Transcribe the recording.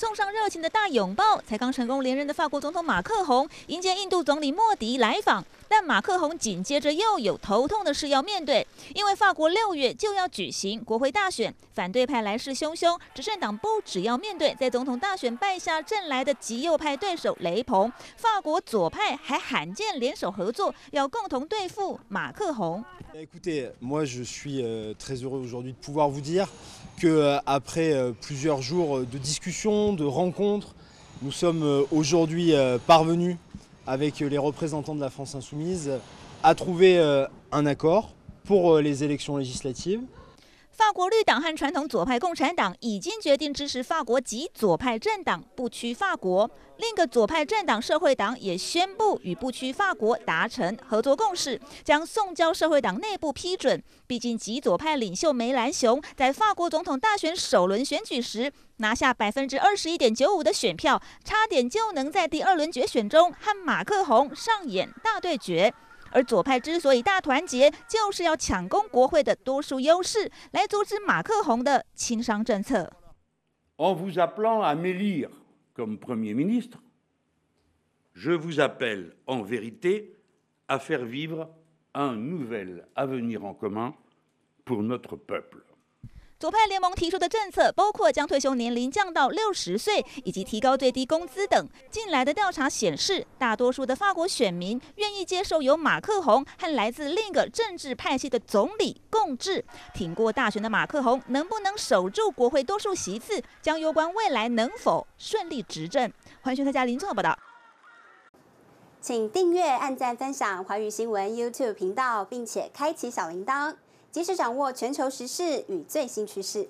送上热情的大拥抱。才刚成功连任的法国总统马克宏迎接印度总理莫迪来访，但马克宏紧接着又有头痛的事要面对，因为法国六月就要举行国会大选，反对派来势汹汹，执政党不只要面对在总统大选败下阵来的极右派对手雷鹏，法国左派还罕见联手合作，要共同对付马克宏。Écoutez, moi je suis très heureux aujourd'hui de pouvoir vous dire que après plusieurs jours de discussions, de rencontres, nous sommes aujourd'hui parvenus avec les représentants de la France insoumise à trouver un accord pour les élections législatives. 法国绿党和传统左派共产党已经决定支持法国极左派政党不屈法国。另一个左派政党社会党也宣布与不屈法国达成合作共识，将送交社会党内部批准。毕竟极左派领袖梅兰雄在法国总统大选首轮选举时拿下百分之二十一点九五的选票，差点就能在第二轮决选中和马克宏上演大对决。而左派之所以大团结，就是要抢攻国会的多数优势，来阻止马克宏的轻商政策。En vous appelant à m'élire comme Premier ministre, je vous appelle en vérité à faire vivre un nouvel avenir en commun pour notre peuple. 左派联盟提出的政策包括将退休年龄降到六十岁，以及提高最低工资等。近来的调查显示，大多数的法国选民愿意接受由马克宏和来自另一个政治派系的总理共治。挺过大选的马克宏能不能守住国会多数席次，将攸关未来能否顺利执政。欢迎大家林综合报道。请订阅、按赞、分享华语新闻 YouTube 频道，并且开启小铃铛。及时掌握全球时事与最新趋势。